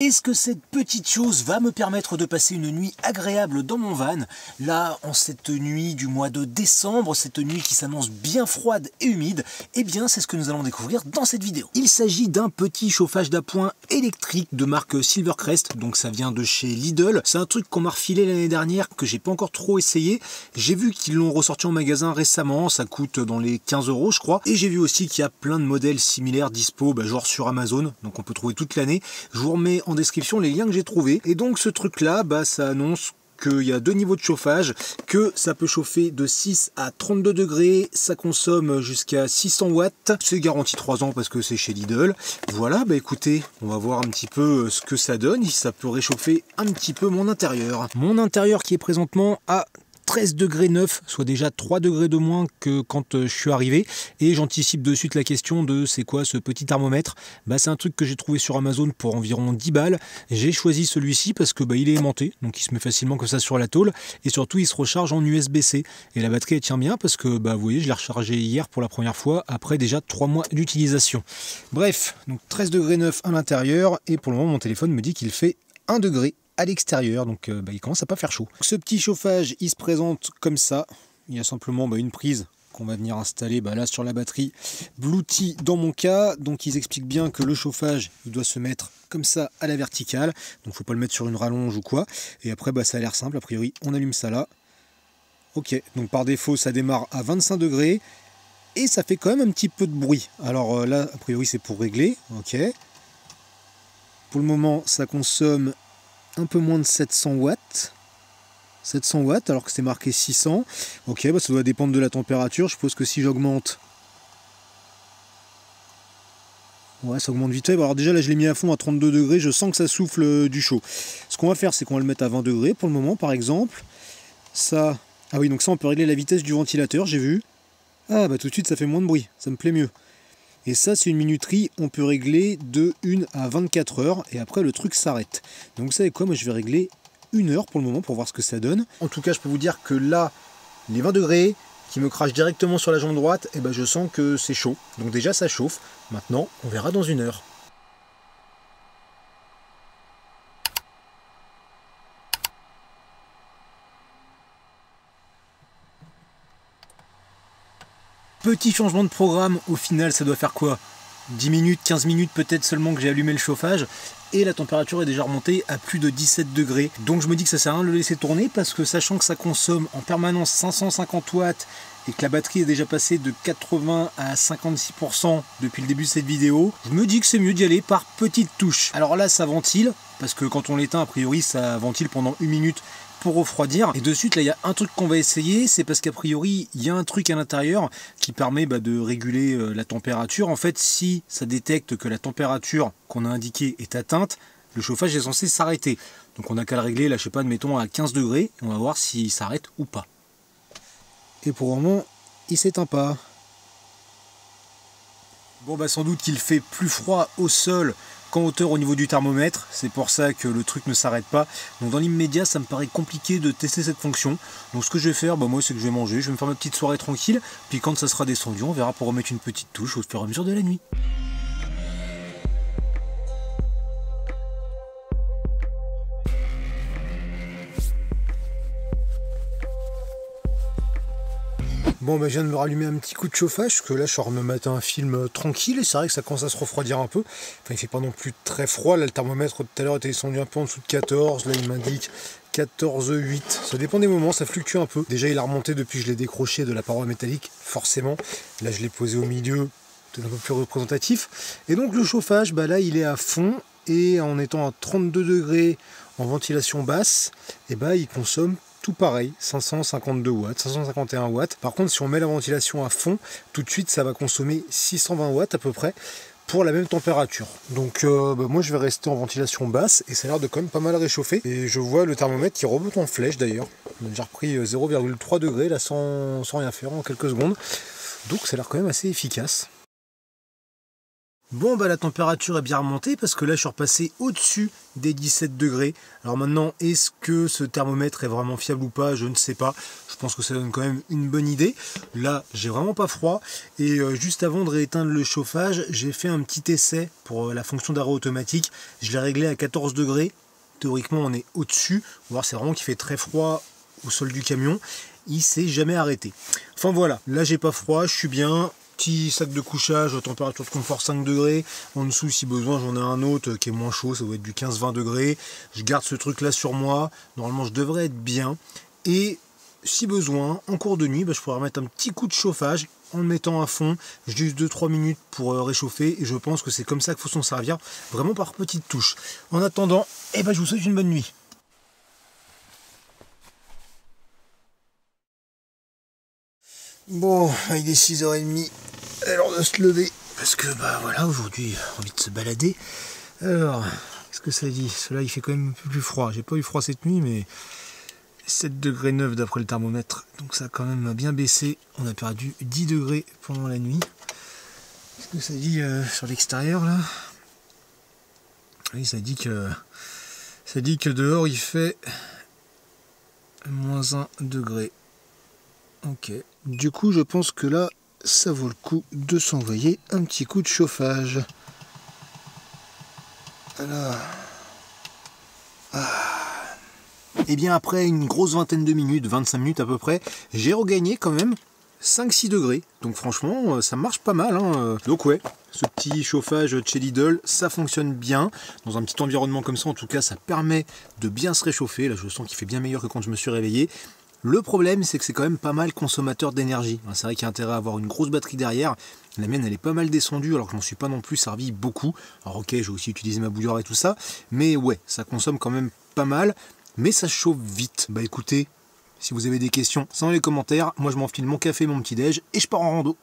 Est-ce que cette petite chose va me permettre de passer une nuit agréable dans mon van? Là, en cette nuit du mois de décembre, cette nuit qui s'annonce bien froide et humide, eh bien c'est ce que nous allons découvrir dans cette vidéo. Il s'agit d'un petit chauffage d'appoint électrique de marque Silvercrest, donc ça vient de chez Lidl. C'est un truc qu'on m'a refilé l'année dernière que j'ai pas encore trop essayé. J'ai vu qu'ils l'ont ressorti en magasin récemment, ça coûte dans les 15 euros je crois. Et j'ai vu aussi qu'il y a plein de modèles similaires dispo, bah, genre sur Amazon, donc on peut trouver toute l'année. Je vous remets en description les liens que j'ai trouvés. Et donc ce truc là, bah, ça annonce qu'il y a deux niveaux de chauffage, que ça peut chauffer de 6 à 32 degrés, ça consomme jusqu'à 600 watts, c'est garanti 3 ans parce que c'est chez Lidl. Voilà, bah écoutez, on va voir un petit peu ce que ça donne, si ça peut réchauffer un petit peu mon intérieur. Mon intérieur qui est présentement à 13 degrés 9, soit déjà 3 degrés de moins que quand euh, je suis arrivé. Et j'anticipe de suite la question de c'est quoi ce petit thermomètre? Bah, C'est un truc que j'ai trouvé sur Amazon pour environ 10 balles. J'ai choisi celui-ci parce que bah, est aimanté, donc il se met facilement comme ça sur la tôle. Et surtout, il se recharge en USB-C. Et la batterie elle tient bien parce que bah, vous voyez, je l'ai rechargé hier pour la première fois après déjà 3 mois d'utilisation. Bref, donc 13 degrés 9 à l'intérieur. Et pour le moment, mon téléphone me dit qu'il fait 1 degré à l'extérieur, donc euh, bah, il commence à pas faire chaud. Ce petit chauffage, il se présente comme ça. Il y a simplement bah, une prise qu'on va venir installer bah, là sur la batterie Bluetooth dans mon cas. Donc ils expliquent bien que le chauffage, doit se mettre comme ça à la verticale. Donc faut pas le mettre sur une rallonge ou quoi. Et après, bah, ça a l'air simple. A priori, on allume ça là. Ok, donc par défaut, ça démarre à 25 degrés. Et ça fait quand même un petit peu de bruit. Alors euh, là, a priori, c'est pour régler. Ok. Pour le moment, ça consomme un peu moins de 700 watts. 700 watts alors que c'est marqué 600. Ok, bah ça doit dépendre de la température. Je suppose que si j'augmente... Ouais, ça augmente vite fait. Alors déjà là je l'ai mis à fond à 32 degrés. Je sens que ça souffle euh, du chaud. Ce qu'on va faire c'est qu'on va le mettre à 20 degrés pour le moment par exemple. Ça... Ah oui, donc ça on peut régler la vitesse du ventilateur, j'ai vu. Ah bah tout de suite ça fait moins de bruit. Ça me plaît mieux. Et ça, c'est une minuterie, on peut régler de 1 à 24 heures, et après le truc s'arrête. Donc vous savez quoi, moi je vais régler une heure pour le moment pour voir ce que ça donne. En tout cas, je peux vous dire que là, les 20 degrés qui me crachent directement sur la jambe droite, eh ben je sens que c'est chaud. Donc déjà ça chauffe. Maintenant, on verra dans une heure. Petit changement de programme, au final ça doit faire quoi? 10 minutes, 15 minutes peut-être seulement que j'ai allumé le chauffage et la température est déjà remontée à plus de 17 degrés. Donc je me dis que ça sert à rien de le laisser tourner parce que sachant que ça consomme en permanence 550 watts et que la batterie est déjà passée de 80 à 56% depuis le début de cette vidéo, je me dis que c'est mieux d'y aller par petites touches. Alors là ça ventile, parce que quand on l'éteint a priori ça ventile pendant une minute pour refroidir. Et de suite, là, il y a un truc qu'on va essayer, c'est parce qu'a priori, il y a un truc à l'intérieur qui permet bah, de réguler euh, la température. En fait, si ça détecte que la température qu'on a indiquée est atteinte, le chauffage est censé s'arrêter. Donc on n'a qu'à le régler, là, je sais pas, admettons à 15 degrés, et on va voir s'il s'arrête ou pas. Et pour le moment, il s'éteint pas. Bon bah sans doute qu'il fait plus froid au sol qu'en hauteur au niveau du thermomètre, c'est pour ça que le truc ne s'arrête pas. Donc dans l'immédiat ça me paraît compliqué de tester cette fonction. Donc ce que je vais faire, bah moi c'est que je vais manger, je vais me faire ma petite soirée tranquille, puis quand ça sera descendu on verra pour remettre une petite touche au fur et à mesure de la nuit. Bon, bah, je viens de me rallumer un petit coup de chauffage, parce que là, je suis en me mettre un film euh, tranquille, et c'est vrai que ça commence à se refroidir un peu. Enfin, il fait pas non plus très froid. Là, le thermomètre tout à l'heure était descendu un peu en dessous de 14. Là, il m'indique 14,8. Ça dépend des moments, ça fluctue un peu. Déjà, il a remonté depuis que je l'ai décroché de la paroi métallique, forcément. Là, je l'ai posé au milieu, peut-être un peu plus représentatif. Et donc, le chauffage, bah là, il est à fond, et en étant à 32 degrés en ventilation basse, et bah, il consomme pareil, 552 watts, 551 watts. Par contre, si on met la ventilation à fond, tout de suite, ça va consommer 620 watts à peu près pour la même température. Donc euh, bah, moi je vais rester en ventilation basse et ça a l'air de quand même pas mal réchauffer. Et je vois le thermomètre qui remonte en flèche d'ailleurs. On a déjà repris 0,3 euh, degrés là sans, sans rien faire en quelques secondes. Donc ça a l'air quand même assez efficace. Bon, bah la température est bien remontée parce que là, je suis repassé au-dessus des 17 degrés. Alors maintenant, est-ce que ce thermomètre est vraiment fiable ou pas? Je ne sais pas. Je pense que ça donne quand même une bonne idée. Là, j'ai vraiment pas froid. Et euh, juste avant de rééteindre le chauffage, j'ai fait un petit essai pour euh, la fonction d'arrêt automatique. Je l'ai réglé à 14 degrés. Théoriquement, on est au-dessus. Voir, c'est vraiment qu'il fait très froid au sol du camion. Il s'est jamais arrêté. Enfin voilà, là j'ai pas froid, je suis bien petit sac de couchage, température de confort 5 degrés. En dessous, si besoin, j'en ai un autre qui est moins chaud, ça doit être du 15-20 degrés. Je garde ce truc là sur moi. Normalement, je devrais être bien. Et si besoin, en cours de nuit, bah, je pourrais remettre un petit coup de chauffage en le mettant à fond, juste 2-3 minutes pour euh, réchauffer. Et je pense que c'est comme ça qu'il faut s'en servir, vraiment par petites touches. En attendant, eh ben, je vous souhaite une bonne nuit. Bon, il est 6h30, se lever, parce que bah voilà, aujourd'hui, envie de se balader. Alors, qu'est-ce que ça dit? Cela, il fait quand même un peu plus froid. J'ai pas eu froid cette nuit, mais 7 degrés 9 d'après le thermomètre. Donc ça a quand même bien baissé. On a perdu 10 degrés pendant la nuit. Qu'est-ce que ça dit euh, sur l'extérieur là? Oui, ça dit que ça dit que dehors il fait moins 1 degré. Ok. Du coup, je pense que là, ça vaut le coup de s'envoyer un petit coup de chauffage. Ah. Et eh bien après une grosse vingtaine de minutes, 25 minutes à peu près, j'ai regagné quand même 5-6 degrés. Donc franchement, euh, ça marche pas mal. Hein. Donc ouais, ce petit chauffage chez Lidl, ça fonctionne bien. Dans un petit environnement comme ça, en tout cas, ça permet de bien se réchauffer. Là, je sens qu'il fait bien meilleur que quand je me suis réveillé. Le problème, c'est que c'est quand même pas mal consommateur d'énergie. C'est vrai qu'il y a intérêt à avoir une grosse batterie derrière. La mienne, elle est pas mal descendue, alors que je m'en suis pas non plus servi beaucoup. Alors ok, j'ai aussi utilisé ma bouilloire et tout ça, mais ouais, ça consomme quand même pas mal, mais ça chauffe vite. Bah écoutez, si vous avez des questions, sans les commentaires. Moi, je m'enfile mon café, mon petit déj, et je pars en rando.